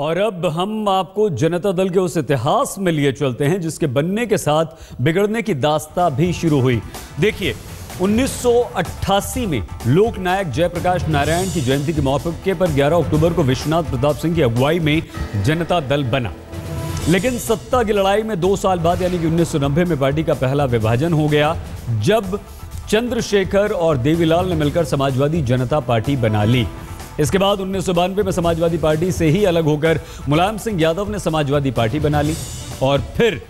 और अब हम आपको जनता दल के उस इतिहास में लिए चलते हैं, जिसके बनने के साथ बिगड़ने की दास्ता भी शुरू हुई। देखिए 1988 में लोकनायक जयप्रकाश नारायण की जयंती के मौके पर 11 अक्टूबर को विश्वनाथ प्रताप सिंह की अगुवाई में जनता दल बना। लेकिन सत्ता की लड़ाई में दो साल बाद, यानी कि 1990 में पार्टी का पहला विभाजन हो गया, जब चंद्रशेखर और देवीलाल ने मिलकर समाजवादी जनता पार्टी बना ली। इसके बाद उन्नीस सौ बानवे में समाजवादी पार्टी से ही अलग होकर मुलायम सिंह यादव ने समाजवादी पार्टी बना ली। और फिर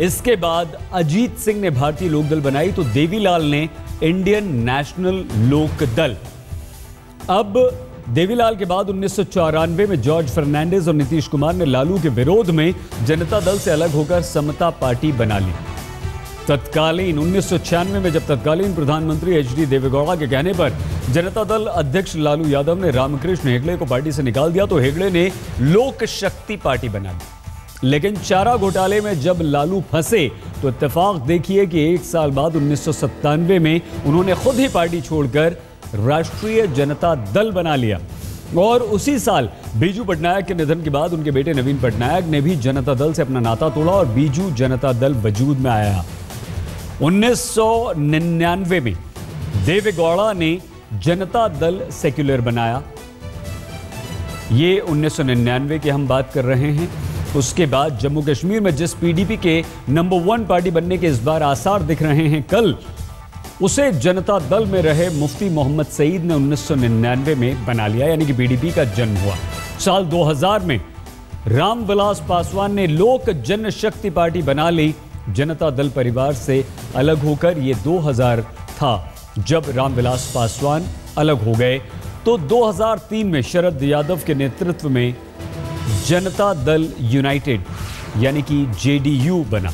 इसके बाद अजीत सिंह ने भारतीय लोकदल बनाई तो देवीलाल ने इंडियन नेशनल लोकदल। अब देवीलाल के बाद उन्नीस सौ चौरानवे में जॉर्ज फर्नांडिस और नीतीश कुमार ने लालू के विरोध में जनता दल से अलग होकर समता पार्टी बना ली। तत्कालीन, उन्नीस सौ छियानवे में जब तत्कालीन प्रधानमंत्री एच डी देवेगौड़ा के कहने पर जनता दल अध्यक्ष लालू यादव ने रामकृष्ण हेगड़े को पार्टी से निकाल दिया तो हेगड़े ने लोक शक्ति पार्टी बना दी। लेकिन चारा घोटाले में जब लालू फंसे तो इत्तेफाक देखिए कि एक साल बाद उन्नीस सौ सत्तानवे में उन्होंने खुद ही पार्टी छोड़कर राष्ट्रीय जनता दल बना लिया। और उसी साल बीजू पटनायक के निधन के बाद उनके बेटे नवीन पटनायक ने भी जनता दल से अपना नाता तोड़ा और बीजू जनता दल वजूद में आया। 1999 में देवेगौड़ा ने जनता दल सेक्युलर बनाया। ये 1999 की हम बात कर रहे हैं। उसके बाद जम्मू कश्मीर में जिस पीडीपी के नंबर वन पार्टी बनने के इस बार आसार दिख रहे हैं, कल उसे जनता दल में रहे मुफ्ती मोहम्मद सईद ने 1999 में बना लिया, यानी कि पीडीपी का जन्म हुआ। साल 2000 में रामविलास पासवान ने लोक जनशक्ति पार्टी बना ली। जनता दल परिवार से अलग होकर ये 2000 था, जब रामविलास पासवान अलग हो गए। तो 2003 में शरद यादव के नेतृत्व में जनता दल यूनाइटेड, यानी कि जेडीयू बना।